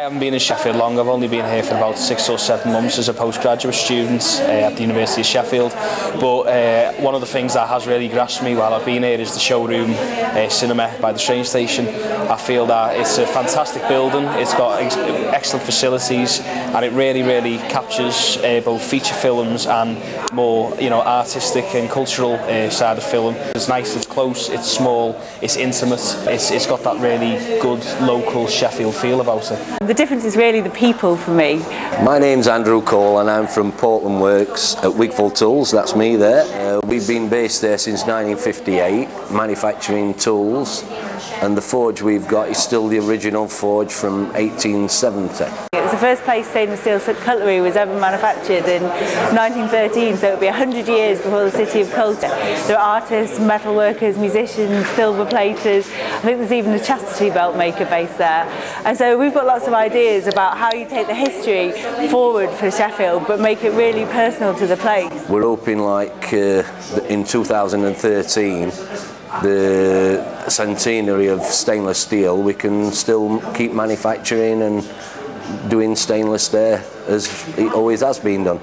haven't been in Sheffield long. I've only been here for about six or seven months as a postgraduate student uh, at the University of Sheffield. But uh, one of the things that has really grasped me while I've been here is the showroom uh, cinema by the train station. I feel that it's a fantastic building. It's got ex excellent facilities, and it really, really captures uh, both feature films and more, you know, artistic and cultural uh, side of film. It's nice. It's close. It's small. It's intimate. It's, it's got that really good local Sheffield feel about it. The difference is really the people for me. My name's Andrew Cole and I'm from Portland Works at Wigfall Tools, that's me there. Uh, we've been based there since 1958, manufacturing tools and the forge we've got is still the original forge from 1870. It was the first place stainless steel cutlery was ever manufactured in 1913, so it would be 100 years before the City of Culture. There are artists, metal workers, musicians, silver platers. I think there's even a chastity belt maker based there. And so we've got lots of ideas about how you take the history forward for Sheffield, but make it really personal to the place. We're hoping like uh, in 2013 the centenary of stainless steel, we can still keep manufacturing and doing stainless there as it always has been done.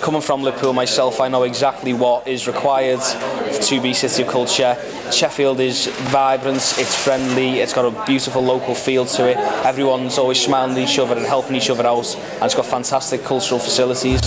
Coming from Liverpool myself, I know exactly what is required to be City of Culture. Sheffield is vibrant, it's friendly, it's got a beautiful local feel to it. Everyone's always smiling at each other and helping each other out, and it's got fantastic cultural facilities.